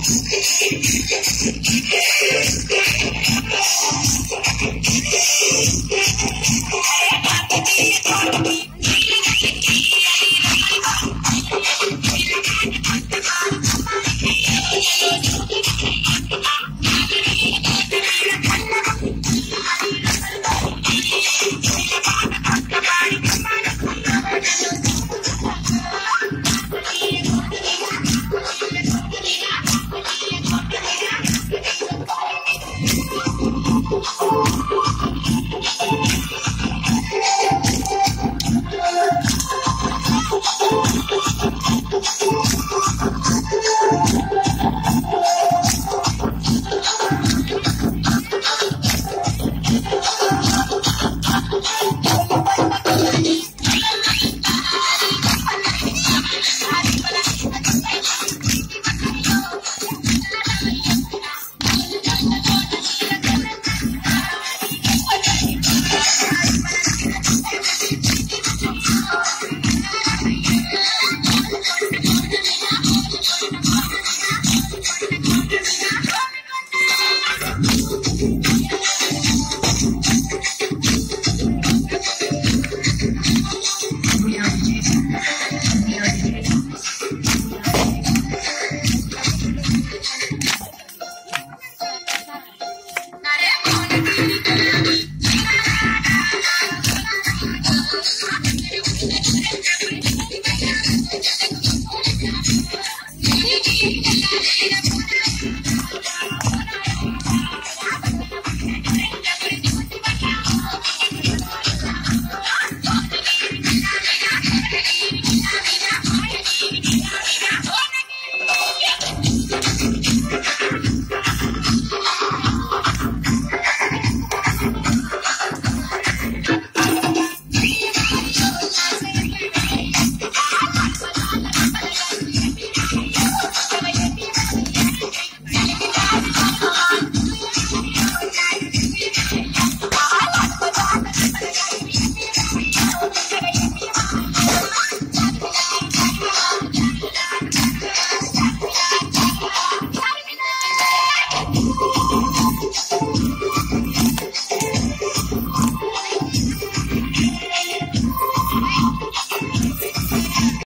Thank Pikachu.